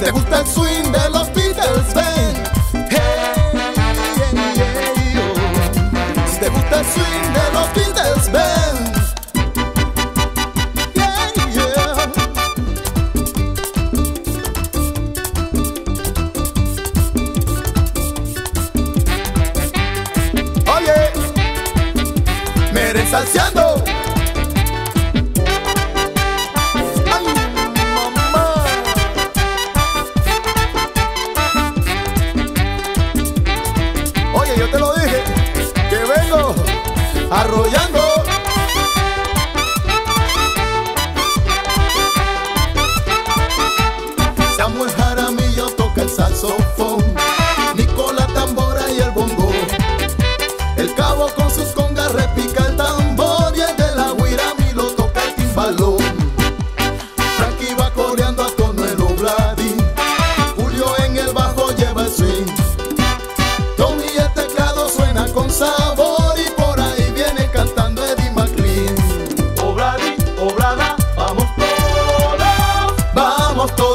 Si te gusta el swing de los Beatles, ven. Si te gusta el swing de los Beatles, ven. Oye, me salseando. Arrollando.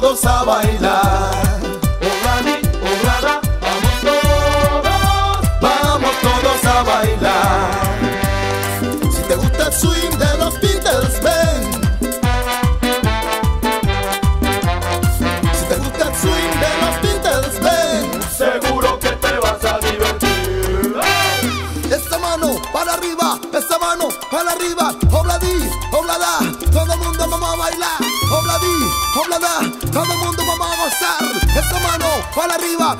Todos a bailar. Obladi, oblada, vamos todos, vamos todos a bailar. Si te gusta el swing de los Beatles, ven. Si te gusta el swing de los Beatles, ven. Seguro que te vas a divertir. Esta mano para arriba, esta mano para arriba, obladí, oblada, todo el mundo vamos a bailar, obladí, oblada, todo el mundo vamos a gozar, esta mano para arriba,